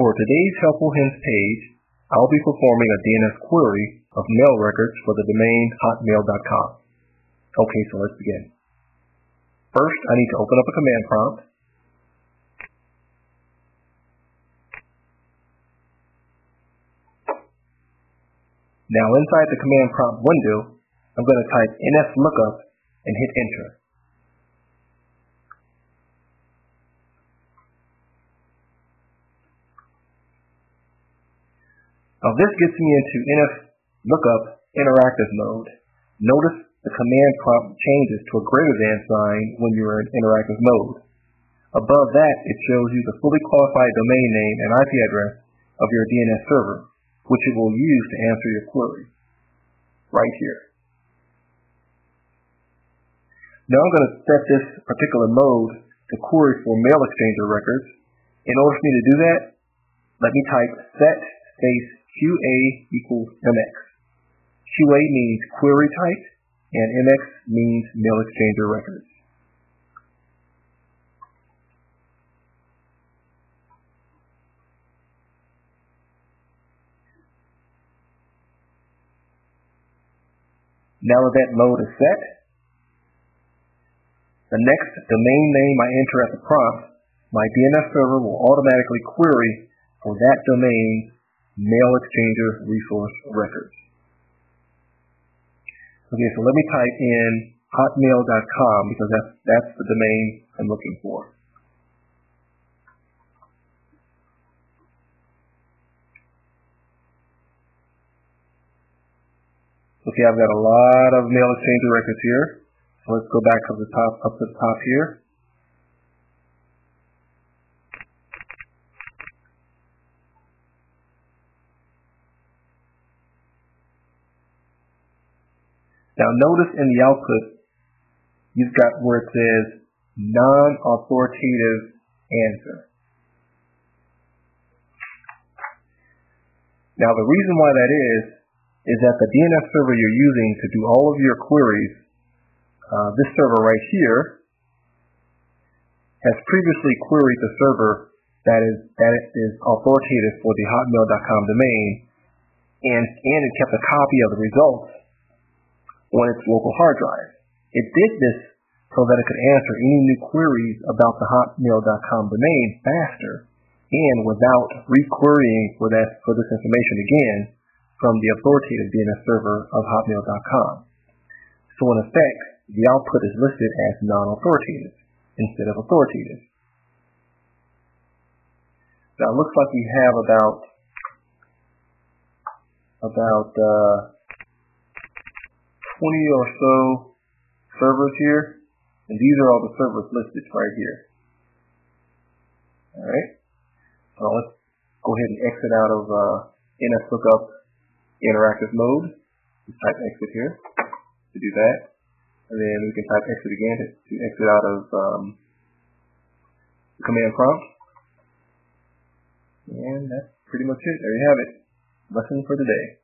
For today's Helpful Hints page, I'll be performing a DNS query of mail records for the domain hotmail.com. Okay, so let's begin. First, I need to open up a command prompt. Now inside the command prompt window, I'm going to type nslookup and hit enter. Now this gets me into NS lookup interactive mode. Notice the command prompt changes to a greater than sign when you're in interactive mode. Above that, it shows you the fully qualified domain name and IP address of your DNS server, which it will use to answer your query. Right here. Now I'm going to set this particular mode to query for mail exchanger records. In order for me to do that, let me type set space QA equals MX. QA means query type, and MX means mail exchanger records. Now that mode is set, the next domain name I enter at the prompt, my DNS server will automatically query for that domain's mail exchanger resource records. Okay, so let me type in hotmail.com because that's, that's the domain I'm looking for. Okay, I've got a lot of mail exchanger records here. So let's go back to the top, up to the top here. Now notice in the output, you've got where it says non-authoritative answer. Now the reason why that is, is that the DNS server you're using to do all of your queries, uh, this server right here, has previously queried the server that is that is authoritative for the hotmail.com domain and and it kept a copy of the results on its local hard drive. It did this so that it could answer any new queries about the hotmail.com domain faster and without re-querying for, that, for this information again from the authoritative DNS server of hotmail.com. So in effect, the output is listed as non-authoritative instead of authoritative. Now it looks like we have about about uh, 20 or so servers here, and these are all the servers listed right here. All right, so let's go ahead and exit out of uh, NS interactive mode. Just type exit here to do that, and then we can type exit again to, exit out of um, the command prompt. And that's pretty much it. There you have it. Lesson for today.